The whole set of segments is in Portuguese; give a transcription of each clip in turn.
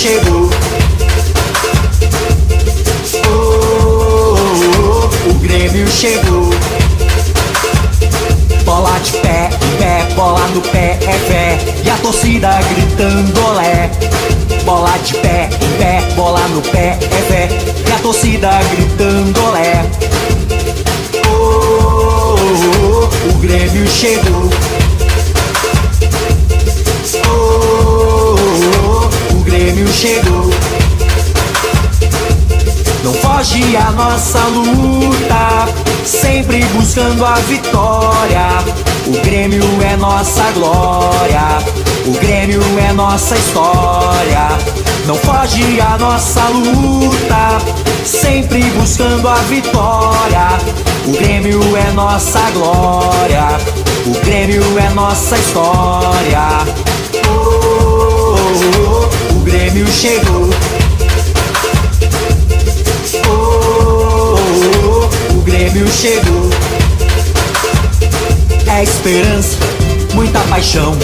Chegou. Oh, o Grêmio chegou. Bola de pé, pé, bola no pé, é pé. E a torcida gritando olé. Bola de pé, pé, bola no pé, é pé. E a torcida gritando olé. Oh, oh, oh, o Grêmio chegou. Chegou. Não foge a nossa luta, sempre buscando a vitória. O Grêmio é nossa glória, o Grêmio é nossa história. Não foge a nossa luta, sempre buscando a vitória. O Grêmio é nossa glória, o Grêmio é nossa história. Chegou. Oh, oh, o Grêmio chegou. É esperança, muita paixão.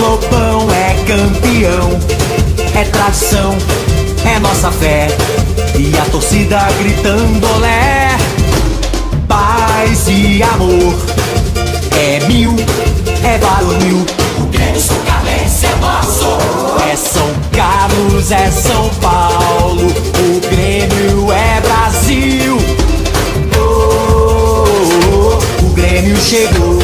Lobão é campeão. É tradição, é nossa fé. E a torcida gritando olé. Paz e amor. É mil, é barulho. O Carlos, é São Paulo, o Grêmio é Brasil. Oh, oh, oh, o Grêmio chegou.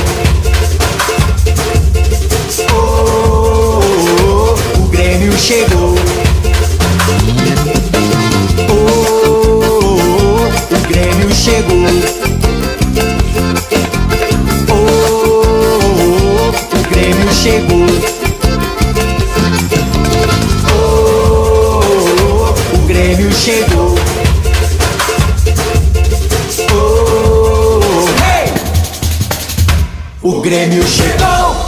Oh, oh, oh, o Grêmio chegou. Oh, oh, o Grêmio chegou. O Grêmio chegou. Chegou. Oh, oh, o Grêmio chegou.